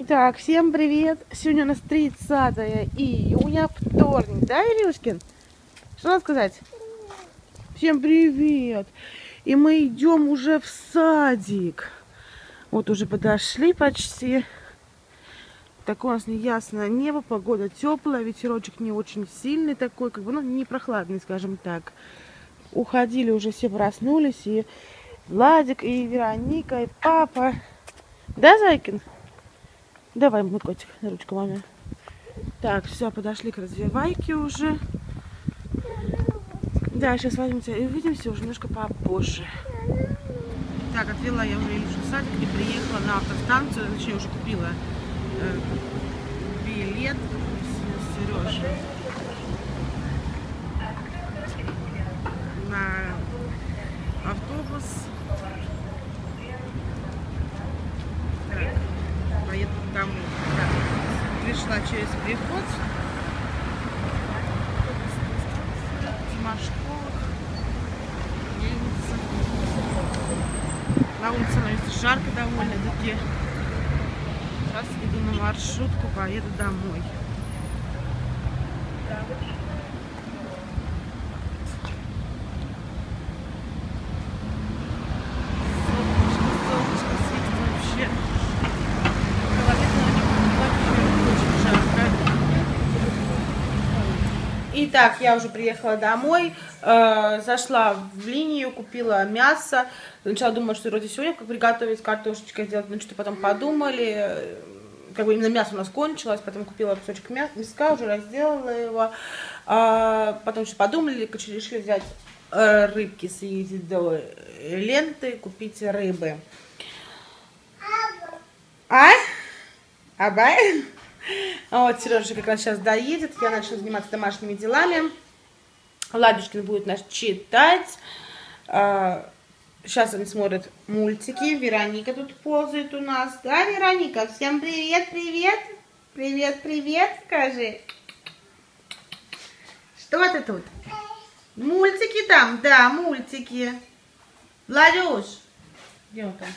Итак, всем привет! Сегодня у нас 30 июня, вторник, да, Илюшкин? Что надо сказать? Всем привет! И мы идем уже в садик. Вот уже подошли почти. Такое у нас неясное небо, погода теплая, ветерочек не очень сильный такой, как бы, ну, не прохладный, скажем так. Уходили уже, все проснулись, и Владик, и Вероника, и папа. Да, Зайкин? Давай, мой котик, на ручку маме. Так, все, подошли к развивайке уже. Да, сейчас возьмемся и увидимся уже немножко попозже. Так, отвела я уже Илюшу в садик и приехала на автостанцию, точнее уже купила э, билет с Сережей на автобус. Так, поеду домой. Пришла через приход. Школах. Мельница. На улице становится жарко довольно-таки. Сейчас иду на маршрутку, поеду домой. Солнышко, солнышко светит вообще. В голове вообще очень жарко. Итак, я уже приехала домой, э, зашла в линию, купила мясо. Сначала думала, что вроде сегодня как приготовить картошечкой сделать, но что-то потом подумали. э, Как бы именно мясо у нас кончилось, потом купила кусочек мя- мяска, уже разделала его. А, потом еще подумали, короче, решили взять э, рыбки, съездить до ленты, купить рыбы. А? Абай? Вот, Сережа как раз сейчас доедет, я начну заниматься домашними делами. Ладушкин будет нас читать. А, Сейчас они смотрят мультики. Вероника тут ползает у нас. Да, Вероника? Всем привет, привет. Привет, привет, скажи. Что ты тут? Мультики там? Да, мультики. Владюш. Где он там?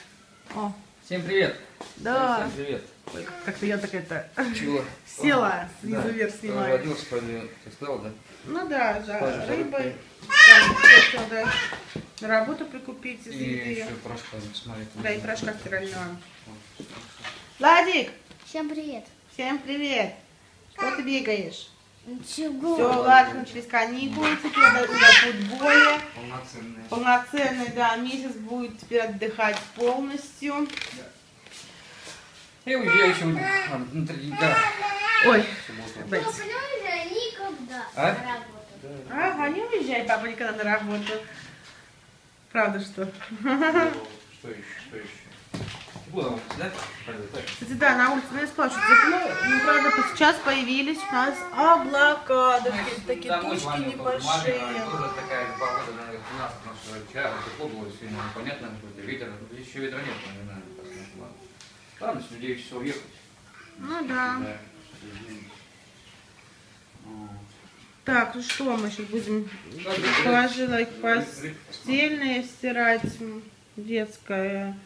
О, Всем привет! да. Всем привет! Как-то я так это... Чего? Села, снизу Да. вверх снимаю. Родился, сказал, да? Ну да, да, рыбой. сейчас надо на работу прикупить из И еды. еще порошка, смотри. там. Да, и порошка стирального. Владик, Всем привет. всем привет. Что ты бегаешь? Ничего. Все, ладно, начались каникулы, теперь на, на футболе. Полноценный, да, месяц будет теперь отдыхать полностью. Я уезжаю сегодня а, на три дня. Ой, никогда А? на работу. Ага, не уезжай, папа, никогда на работу. Правда, что? Что еще? Что еще? Кстати, да, на улице, ну, я сказала, что тепло, ну, правда, сейчас появились у нас облака, такие тучки небольшие. тоже такая погода, наверное, у нас, потому что вчера тепло было, сегодня непонятно, ветер, еще ветра нет, ладно. Ладно, сегодня 9 часов ехать. Ну да. Так, ну что, мы сейчас будем положила их постельное стирать, детское.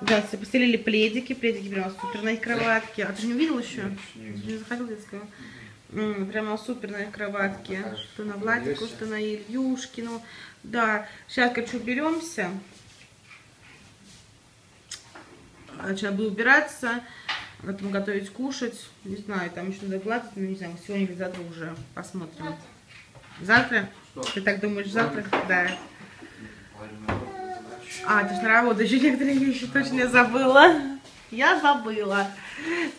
Да, все постелили пледики, пледики прямо супер на их кроватке. А ты же не увидел еще? Ты не заходил? М, Прямо супер на их кроватке. Что на Владику, что на Ильюшкину. Да, сейчас, короче, уберемся. Сейчас буду убираться, потом готовить кушать. Не знаю, там еще надо гладить, но не знаю, сегодня или завтра уже посмотрим. Завтра? Что? Ты так думаешь, завтра? Да. А, ты же на работу еще некоторые вещи точно я забыла. Я забыла.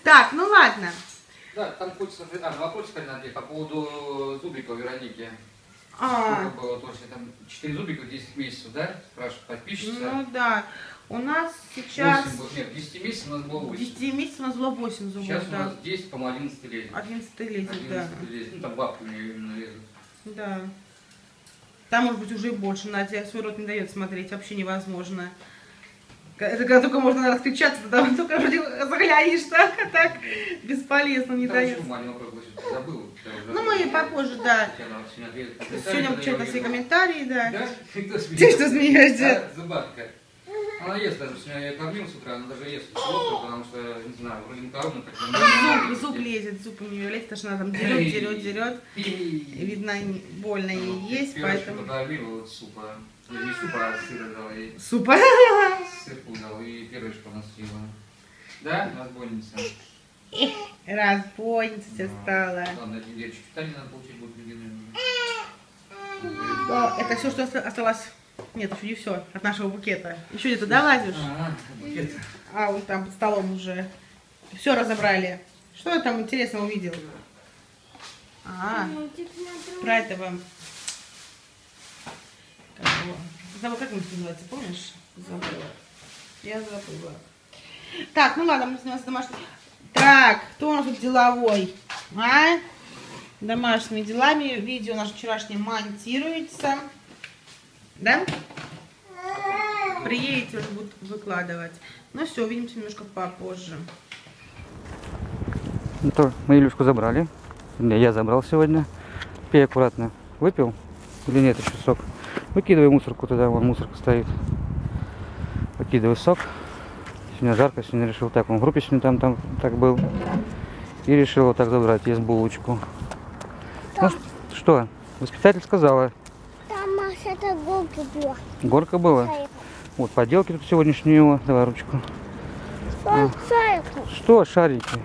Так, ну ладно. Да, там хочется... А, вопрос, по поводу зубика у Вероники. А, Сколько было точно? Там 4 зубика 10 месяцев, да? Спрашивают подписчица. ну да. У нас сейчас... 8 было, нет, в 10 месяцев у нас было 8. 10 месяцев у нас было 8 зубов, Сейчас у да. нас 10, по-моему, 11 лезет. 11 лезет, да. 11 лезет. Ну, там бабками именно лезут. Да. Там, может быть, уже и больше. Надя свой рот не дает смотреть, вообще невозможно. Это когда только можно раскричаться, тогда только заглянешь, так, а так бесполезно, не Там дает. еще маленький вопрос Ну, мы попозже, да. Сегодня на все комментарии, да. Да? Ты что смеешься? Да, зубатка. Она ест, даже сегодня я кормил с утра, она даже ест плохо, потому что, не знаю, вроде макароны так Зуб, зуб лезет, зуб у нее лезет, потому что она там дерет, дерет, дерет. Видно, больно ей есть, поэтому... подавила вот супа. Я не супа, а сыра дала ей. Супа. Сырку дал и пирожку носила. Да, разбойница? Разбойница стала. Ладно, девочки питание надо получить будет это все, что оста- осталось. Нет, еще не все от нашего букета. Еще где-то да, лазишь? А, букет. А, вот там под столом уже. Все разобрали. Что я там интересно увидел? А, про этого. Как его? Забыла, как он называется, помнишь? Забыла. Я забыла. Так, ну ладно, мы занимаемся домашним. Так, кто у нас тут деловой? А? Домашними делами. Видео наше вчерашнее монтируется. Да? Приедете, уже будут выкладывать. Ну все, увидимся немножко попозже. Ну то, мы Илюшку забрали. Я забрал сегодня. Пей аккуратно. Выпил? Или нет еще сок? Выкидывай мусорку туда, вон мусорка стоит. Выкидывай сок. Сегодня жарко, сегодня решил так. Он в группе сегодня там, там так был. И решил вот так забрать. Есть булочку. Ну, ш- что? Воспитатель сказала. Там Маша это губки была. Горка была. Вот, поделки тут сегодняшнюю. Давай ручку. Что шариком? Что, шарики?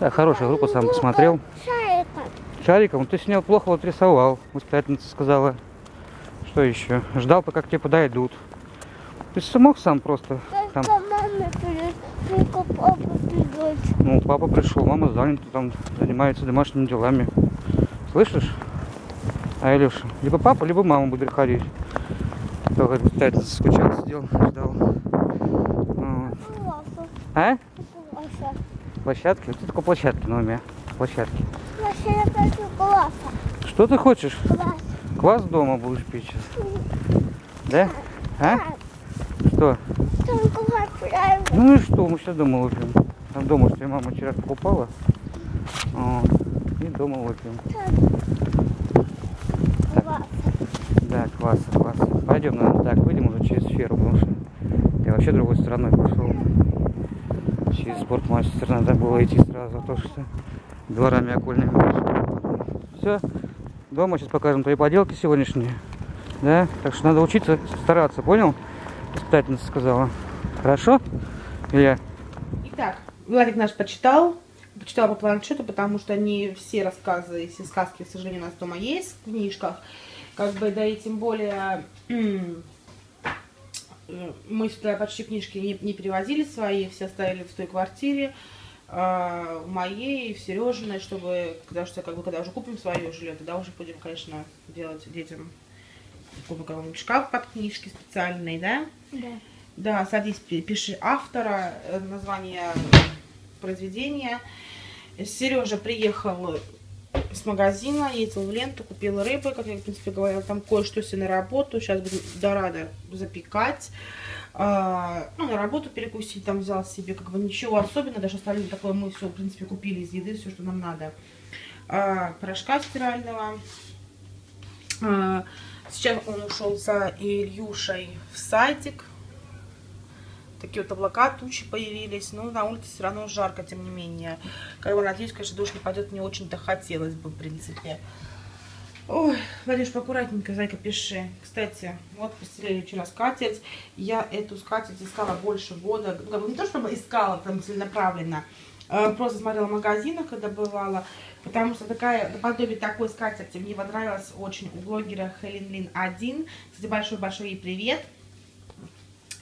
Да, хорошая группа, сам посмотрел. Шариком. Шариком ты сегодня плохо вот рисовал, воспитательница сказала. Что еще? Ждал, пока к тебе подойдут. Ты же мог сам просто там. Только мама придет, только папа придет. Ну, папа пришел, мама занята, там занимается домашними делами. Слышишь? А Илюша, либо папа, либо мама будет приходить. То, говорит, воспитательница скучал, сидел, ждал. А? Площадки? Ты только площадки на уме. Площадки. Хочу классно. Что ты хочешь? Класс. Квас дома будешь пить сейчас? Да? А? Что? Класс. Ну и что, мы сейчас дома выпьем. Там дома, что я мама вчера покупала. Вот. И дома выпьем. Классно. Да, класс, класс. Пойдем, наверное, так, выйдем уже через сферу, потому что я вообще другой стороной пошел. Через спортмастер надо было идти сразу, а то что дворами окольными пошел. Все, дома сейчас покажем твои поделки сегодняшние. Да, так что надо учиться стараться, понял? Воспитательница сказала. Хорошо? Илья? Итак, Владик наш почитал. Почитал по планшету, потому что не все рассказы, все сказки, к сожалению, у нас дома есть в книжках. Как бы, да и тем более мы сюда почти книжки не, не перевозили свои, все оставили в той квартире, а, в моей, в Сережиной, чтобы, когда, что, как бы, когда уже купим свое жилье, тогда уже будем, конечно, делать детям купим какой-нибудь шкаф под книжки специальный, да? Да. Да, садись, пи- пиши автора, э, название произведения. Сережа приехал с магазина, ездил в ленту, купил рыбы, как я, в принципе, говорила, там кое-что себе на работу. Сейчас будем дорадо запекать. А, ну, на работу перекусить, там взял себе, как бы ничего особенного, даже остальное такое мы все, в принципе, купили из еды, все, что нам надо. А, порошка стирального. А, сейчас он ушел за Ильюшей в садик. Такие вот облака, тучи появились. Но на улице все равно жарко, тем не менее. Как бы надеюсь, конечно, дождь не пойдет. Мне очень-то хотелось бы, в принципе. Ой, Валюш, поаккуратненько, зайка, пиши. Кстати, вот постелили вчера скатерть. Я эту скатерть искала больше года. Ну, как бы не то, чтобы искала там целенаправленно. а Просто смотрела в магазинах, когда бывала. Потому что такая, наподобие такой скатерти мне понравилась очень у блогера Хелен Лин 1. Кстати, большой-большой ей привет.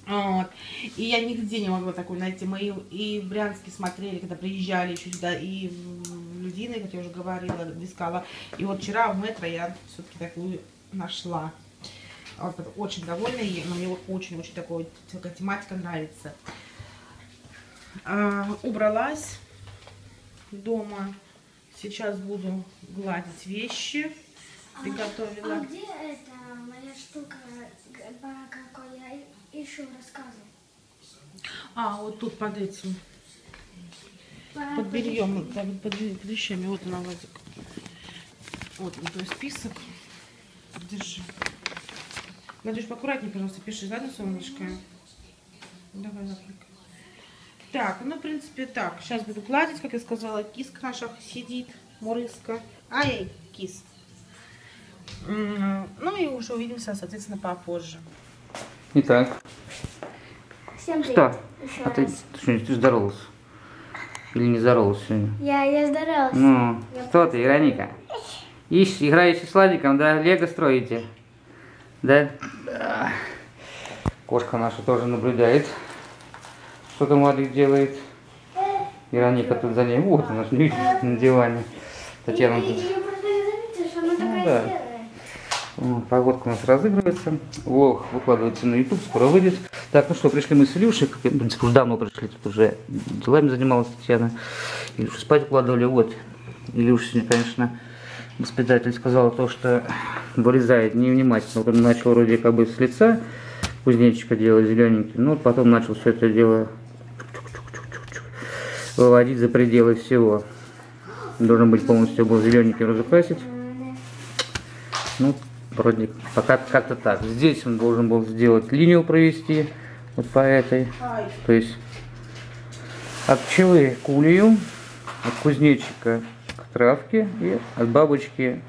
Вот. И я нигде не могла такую найти. Мы и- в Брянске смотрели, когда приезжали еще сюда, и в Людиной, как я уже говорила, искала. И вот вчера в метро я все-таки такую нашла. Вот, очень довольна ей, но мне очень-очень такой, такая тематика нравится. А, убралась дома. Сейчас буду гладить вещи. Приготовила. А где эта моя штука, про какой я еще рассказывал? А, вот тут под этим. Про- Под бельем, да, под, под вещами. Вот она, Владик. Вот он, твой список. Держи. Надюш, поаккуратнее, пожалуйста, пиши, ладно, солнышко? Давай, завтракай. Так, ну, в принципе, так. Сейчас буду гладить, как я сказала. Киска наша сидит, мурыска. Ай, кис. Ну и уже увидимся, соответственно, попозже. Итак, Всем привет. что? Еще А ты, раз. ты ты здоровался? Или не здоровался сегодня? Я, я здоровалась. Ну, что ты, Вероника? Ишь, играете с Владиком, да? Лего строите? Да? Да. Кошка наша тоже наблюдает, что там Владик делает. Вероника тут за ней. Вот она, ж не видит на диване. Татьяна тут. Такая да. Вот, Погодка у нас разыгрывается. Влог выкладывается на YouTube, скоро выйдет. Так, ну что, пришли мы с Илюшей, как, в принципе, уже давно пришли, тут уже делами занималась Татьяна. Илюшу спать укладывали, вот. Илюша сегодня, конечно, воспитатель сказал то, что вырезает невнимательно. Вот он начал вроде как бы с лица кузнечика делать зелененький, но потом начал все это дело выводить за пределы всего. Должен быть полностью был зелененький разукрасить. Ну, вроде пока как-то так. Здесь он должен был сделать линию провести, вот по этой. То есть от пчелы к улью, от кузнечика к травке и от бабочки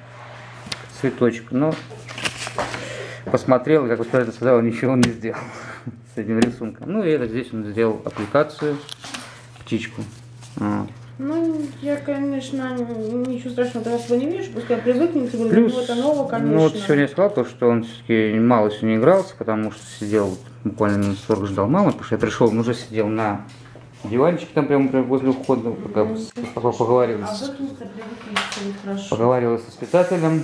к цветочку. Но посмотрел, как Устарин сказал, ничего он не сделал с этим рисунком. Ну и это здесь он сделал аппликацию, птичку. Вот. Ну, я, конечно, ничего страшного для этого не вижу, пускай привыкнете, говорю, Плюс, ну, это ново, конечно. ну вот сегодня я сказал, то, что он все-таки мало сегодня игрался, потому что сидел вот буквально минут 40 ждал мамы, потому что я пришел, он уже сидел на диванчике там прямо, прямо возле входа, пока, пока поговорил, А с- вы тут привыкли, все хорошо. поговорил с воспитателем.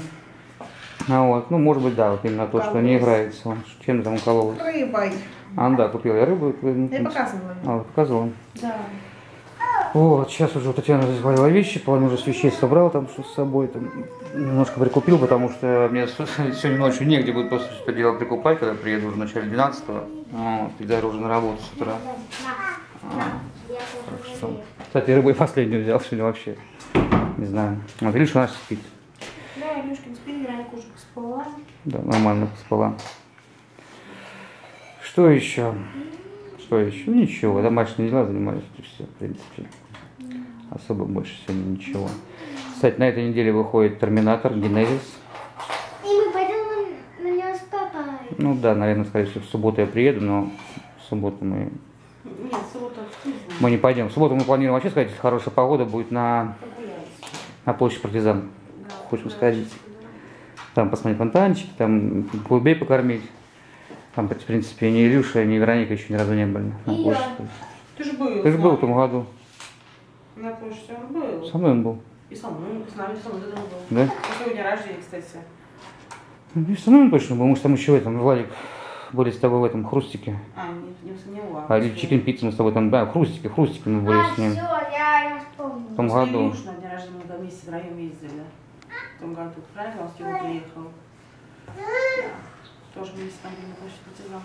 А вот, ну, может быть, да, вот именно то, что не играется. Он чем там уколол. Рыбой. А, ну да, купил я рыбу. Я показывала. А, вот, показывал. Да. Вот, сейчас уже у Татьяны развалила вещи, половину уже вещей собрал там что с собой, там немножко прикупил, потому что мне сегодня ночью негде будет после что дело прикупать, когда приеду уже в начале 12 вот, и даже уже на работу с утра. Так что, кстати, рыбу и последнюю взял сегодня вообще. Не знаю. Вот видишь, у нас спит. Да, Илюшкин спит, Вероника уже спала. Да, нормально поспала. Что еще? Что еще? Ну, Ничего, домашние дела занимались, и все, в принципе. Особо больше сегодня ничего. Кстати, на этой неделе выходит Терминатор, Генезис. И мы пойдем на, него с папой. Ну да, наверное, скорее всего, в субботу я приеду, но в субботу мы, Нет, знаю. мы не пойдем. В субботу мы планируем вообще сказать, если хорошая погода будет на, на площадь партизан. Да, Хочем да. сходить. Там посмотреть фонтанчик, там голубей покормить. Там, в принципе, ни Илюша, ни Вероника еще ни разу не были на И я. Ты же был. Ты же был в том году. На площади он был. Со мной он был. И со мной, с нами, со мной был. Да? У сегодня рождение, кстати. Ну, И со мной он точно был. Мы же там еще в этом, Владик, были с тобой в этом хрустике. А, не, не, не у А или чикен мы с тобой там, да, в хрустике мы были А, с ним. все, я, я вспомнила. В том году. Илюш на день рождения мы вместе втроем ездили. В том году. Правильно, он с него приехал. Да. Тоже вместе там были на площади партизан.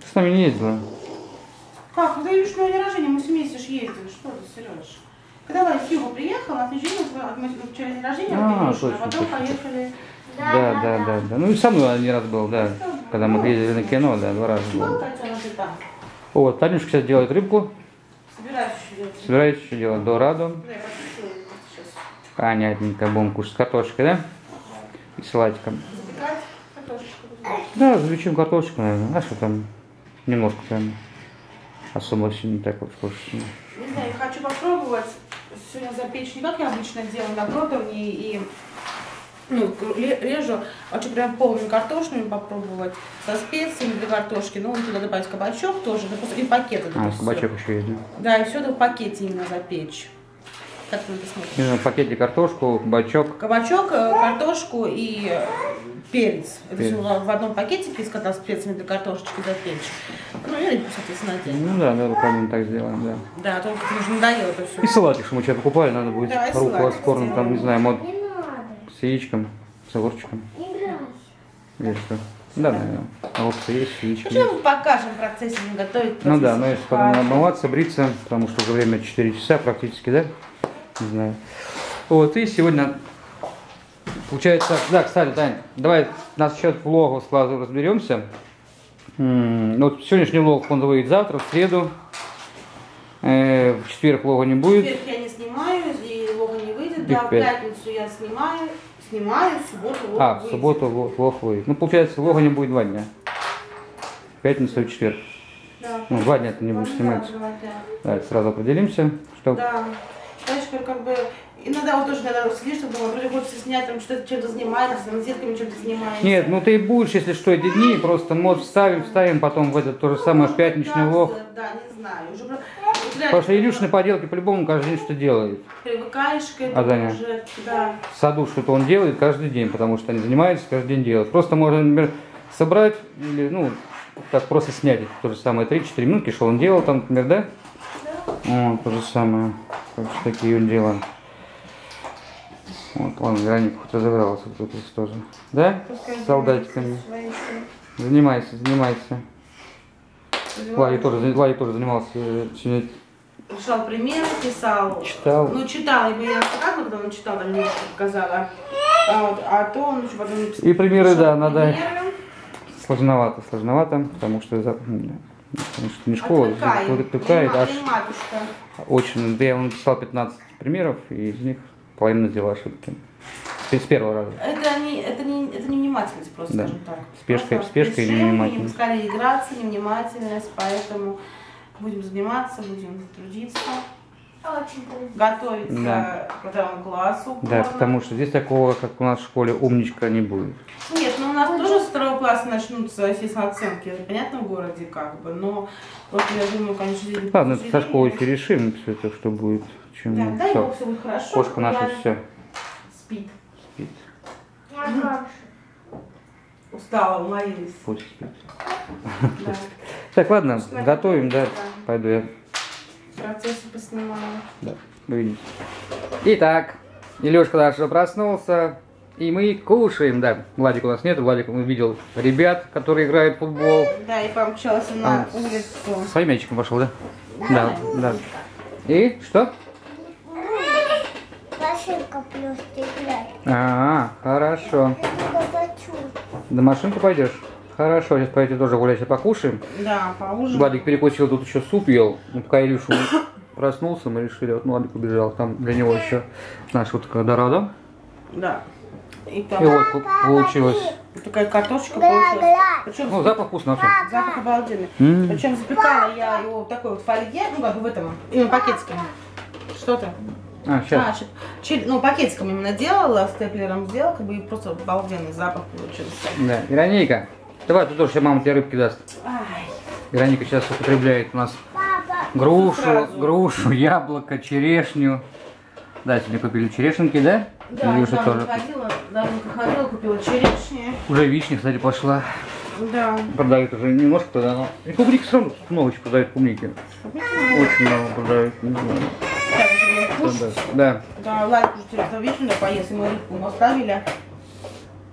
Ты с нами не ездила. Как? Ну, Илюш, на день рождения мы вместе ж ездили. Что ты, Сереж? Когда Ваня с Юга приехал, день мы отметили вчера день рождения, А, Илюши, точно, а потом точно, поехали. Да, да, да, да. Ну и со мной один раз был, да. Когда мы ездили на кино, да, два раза Ну, был. Там. Вот, Танюшка сейчас делает рыбку. Собираюсь еще делать. Собирается еще делать дораду. Да, я. Понятненько, будем кушать с картошкой, да? И салатиком. Будем. Да, запечем картошку, наверное. А что там? Немножко там. Особо вообще не так вот хочется. Не знаю, я хочу попробовать сегодня запечь не как я обычно делаю на противне и ну, ре- режу, хочу прям полную картошку попробовать со специями для картошки, ну, туда добавить кабачок тоже, просто и пакеты. А, всё. кабачок еще есть, да? Да, и все это в пакете именно запечь. Как ты это смотришь? Не знаю, в пакете картошку, кабачок. Кабачок, э, картошку и э, перец. Это Перец. все в одном пакетике, когда специями для картошечки запечь. Ну, и рыбу, соответственно, отдельно. Ну да, да, руками так сделаем, да. Да, только тебе уже надоело это все. И салатик, что мы вчера покупали, надо будет Да, руку салатик с корном, там, не знаю, мод надо. с яичком, с огурчиком. Или что? Да, наверное. Огурцы есть, с яичком Ну, есть. что мы покажем в процессе готовить? Ну да, процессе но если потом покажем. намываться, бриться, потому что уже время 4 часа практически, да? Не знаю. Вот, и сегодня, получается, да, кстати, Тань, давай насчет влога сразу разберемся. Вот сегодняшний влог он выйдет завтра, в среду. Э, в четверг влога не В будет. четверг я не снимаю, и лога не выйдет. Да, в в пятницу я снимаю, снимаю, в субботу лог А, в субботу влог, влог выйдет. Ну, получается, влога не будет два дня. В пятницу и в четверг. Да. Ну, два дня ты не будешь снимать. да, да. Да, это сразу определимся, что... Да. Знаешь, как, как бы иногда вот тоже иногда сидишь, так думаю, вроде хочется снять, там что-то чем-то занимаешься, там детками чем-то занимаешься. Нет, ну ты будешь, если что, эти дни, просто мод вставим, вставим потом в этот то же самое в пятничный Да, влог. Да, не знаю. Уже про- вот реально Потому что Илюшины поделки по-любому каждый день что делает. Привыкаешь к этому А Даня? уже, да. В саду что-то он делает каждый день, потому что они занимаются, каждый день делают. Просто можно, например, собрать или, ну, так просто снять то же самое 3-4 минутки, что он делал там, например, да? Вот, то же самое. Так что такие вот дела. Вот, ладно, разобралась вот тут вот тоже. Да? Пускай С солдатиками. Занимайся, занимайся. Ладя тоже, Ладя тоже занимался э, сегодня. Решал примеры, писал. Читал. Ну, читал, либо я показывала, когда он читал, там немножко показала. А, вот, а то он еще потом... И примеры, да, надо- примеры. Сложновато, сложновато, потому что, потому что не школа, Отвлекает. отвлекает, аж очень. Да я вам написал 15 примеров, и из них половина сделала ошибки. То есть с первого раза. Это не, это не, это не внимательность просто, Да. скажем так. Спешка- Просто спешка и невнимательность. скорее играться, невнимательность, поэтому будем заниматься, будем трудиться. Готовиться Да. к второму классу. Да, потому что здесь такого, как у нас в школе, умничка не будет. Нет, ну у нас тоже с второго класса начнутся, оценки. Это понятно в городе как бы, но вот я думаю, конечно, здесь Ладно, это со школы все решим, все это, что будет. Чем Да, дай. Бог, все будет хорошо. Кошка наша все Спит. спит, Я хорошая. Устала, уморилась. пусть спит. Да. Так, ладно, готовим, да. Пойду я, Процессы поснимаю. да, увидимся. Итак, Илюшка наш уже проснулся, и мы кушаем, да. Владик у нас нет, Владик увидел ребят, которые играют в футбол. Да, и помчался на А, улицу. Своим мячиком пошел, да? Да, да. И что? Машинка плюс играть. А, хорошо. На машинку пойдешь? Хорошо, сейчас пойдем тоже гулять, сейчас покушаем. Да, поужинать. Владик перекусил, тут еще суп ел. Ну, пока Илюша проснулся, мы решили, вот ну, Владик убежал, там для него еще наша вот такая дорада. Да. И И там вот пу- получилось. такая картошечка получилась. Причем Ну, запах вкусно вообще. запах обалденный. М. Причем запекала я его в такой вот фольге, ну как в этом, именно пакетиком. Что то А, А, сейчас. щи- чи- ну, пакетиком именно делала, степлером сделала, как бы и просто обалденный запах получился. Да. Вероника, давай ты тоже, мама тебе рыбки даст. Вероника сейчас употребляет у нас грушу, Сразу. грушу, яблоко, черешню. Да, сегодня купили черешенки, да? да, Илюша давно тоже. ходила, давненько ходила, купила черешни. Уже вишня, кстати, пошла. Да. Продают уже немножко тогда, но... И клубники равно много еще продают клубники. Очень много продают, не знаю. Кушать. Да. Да, Лайк уже через вишню да, поесть, и мы рыбку ему оставили.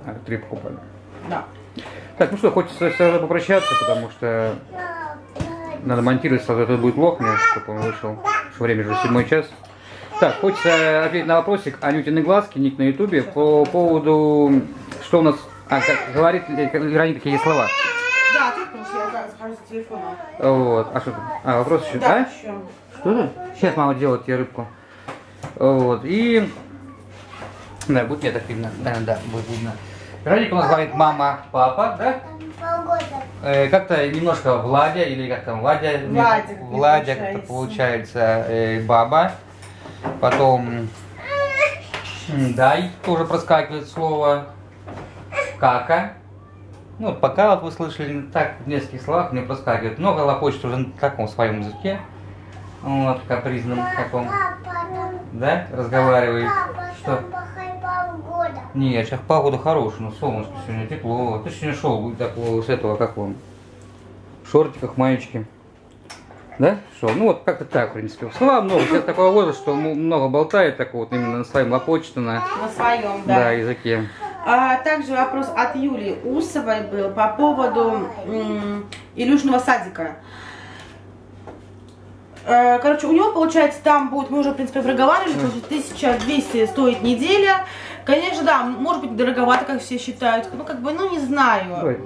А, три покупали. Да. Так, ну что, хочется сразу попрощаться, потому что надо монтировать сразу этот будет влог, мне, чтобы он вышел. Что время уже седьмой час. Так, хочется ответить на вопросик Анютины глазки, ник на ютубе, по поводу, что у нас, а, как говорит Вероника, какие слова. Да, ты я да, схожу с телефона. Вот, а что там? А, вопрос еще, Да, а? еще. Что это? Сейчас мама делает тебе рыбку. Вот, и... Да, будет мне так видно. Да, да, будет видно. Вероника у нас говорит мама, папа, да? Э, как-то немножко Владя, или как там, Владя? Владик, Владя, как-то получается. получается, э, баба. Потом дай, тоже проскакивает слово. Кака. Ну, пока вот вы слышали, так в нескольких словах мне проскакивает. Много лопочет уже на таком своем языке. Вот, капризном таком. Папа, там, Да, разговаривает. папа, Что? Погода. Нет, сейчас погода хорошая, но солнышко сегодня тепло. Ты сегодня шел такого с этого, как он? В шортиках, маечке. Да? Шел. Ну вот как-то так, в принципе. Слова много. Сейчас такого возраста, что много болтает так вот именно на своем лопочет на На своем, да. да. языке. А также вопрос от Юлии Усовой был по поводу Илюшного садика. Э, Короче, у него, получается, там будет, мы уже, в принципе, проговаривали, получается, 1200 стоит неделя. Конечно, да, может быть, дороговато, как все считают. Ну, как бы, ну, не знаю.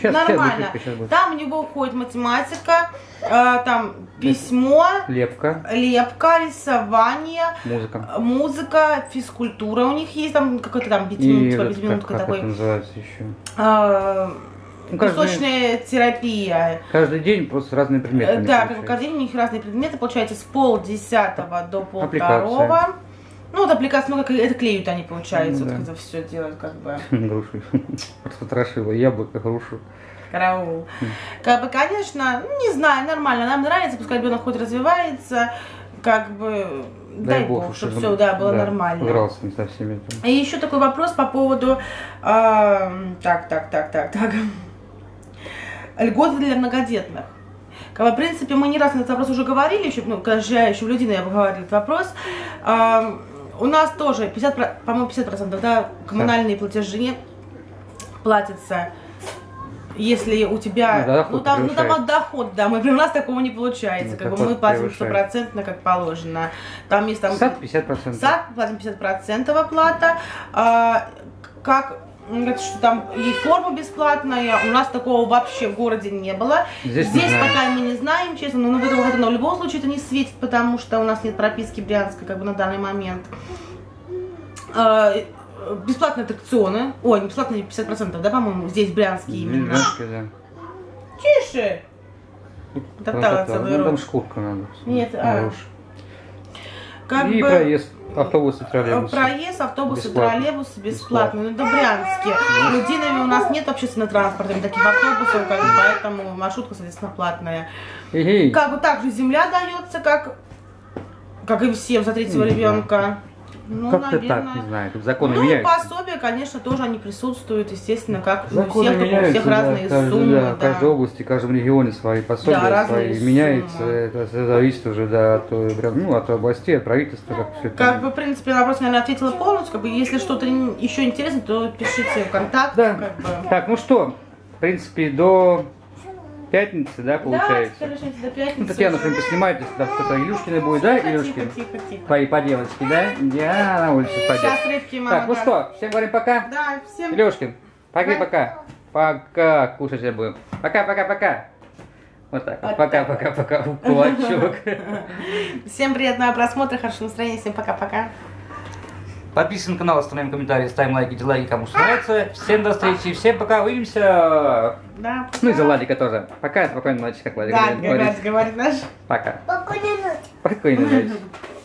Щас- щас нормально. будет, щас будет. Там у него входит математика, э, там письмо, Лепка, лепка, рисование, музыка. музыка, физкультура у них есть, там какой-то там пятиминутка, пятиминутка как, как такой. это называется еще? э, Ну, каждый- терапия. Каждый день просто разные предметы. Э, Да, как получается. каждый день у них разные предметы, получается, с полдесятого до Аппликация. Ну, вот аппликация, ну, как это клеют они, получается, Ну, вот да. когда все делают, как бы, Грушу. Распотрошила яблоко, грушу. караул. Как бы, конечно, ну, не знаю, нормально, нам нравится, пускай ребенок хоть развивается, как бы, дай, бог, чтобы все, да, было нормально. Игрался не со всеми. там. И еще такой вопрос по поводу, а, так, так, так, так, так, льготы для многодетных. Бы, в принципе, мы не раз на этот вопрос уже говорили, еще, ну, когда еще в Людино я говорила этот вопрос. У нас тоже 50, про- по-моему, 50%, да, коммунальные платежи платятся, если у тебя, Ну, доход ну, там, ну, там от доход, да, мы, при нас такого не получается, Ну, как бы мы платим стопроцентно, как положено. Там есть там... Сад 50%. САД платим 50% оплата. А, как это что там и форма бесплатная, у нас такого вообще в городе не было. Здесь не знаем. пока мы не знаем, честно, но в этом году но в любом случае это не светит, потому что у нас нет прописки Брянска как бы на данный момент. А, бесплатные аттракционы, ой, не бесплатные 50%, да, по-моему, здесь в Брянске именно. Брянске, да. Тише! Ну, целую Ну, там шкурка надо. Нет, а. Как И бы... проезд, автобусы, Э, троллейбусы. Проезд, автобусы, Бесплатно. троллейбусы бесплатно. Ну, это Брянске. В Людинове у нас нет общественного транспорта, таких автобусов, как бы, поэтому маршрутка, соответственно, платная. Эй, Как бы также земля дается, как, как и всем за третьего ребенка. Ну, как-то наверное. так, не знаю, тут законы ну, меняются. пособия, конечно, тоже они присутствуют, естественно, как у Законы всех, только у меняются, всех да, разные в каждой- суммы. да, да. в каждой области, в каждом регионе свои пособия, Да, свои меняются. суммы. Это всё зависит уже да, от, э, ну, от областей, от правительства, как все это. Как бы, в принципе, на вопрос, наверное, ответила полностью. Как бы, если что-то еще интересно, то пишите в контакт. Да. Как бы. Так, ну что, в принципе, до пятницы, да, Да, получается. теперь решайте до пятницы. Ну, Татьяна, уже. что-нибудь поснимает, если там кто-то Илюшкина будет, да, Тихо, Илюшкин? Тихо, тихо, тихо. По, по-девочки, да? Я на улице пойдет. Сейчас рыбки мама Так, ну что, всем говорим пока. Да, всем Илюшкин, пока, Да. пока. Пока, кушать я будем. Пока, пока, пока. Вот так вот. Вот Пока, так. пока, пока. Кулачок. Всем приятного просмотра, хорошего настроения, всем пока-пока. Подписываемся на канал, оставляем комментарии, ставим лайки, дизлайки, кому что нравится. Всем до встречи, всем пока, увидимся. Да, пока. Ну и за Владика тоже. Пока, спокойной ночи, как Владик Да, говорит. говорит, говорит наш. Пока. Спокойной ночи. Спокойной ночи.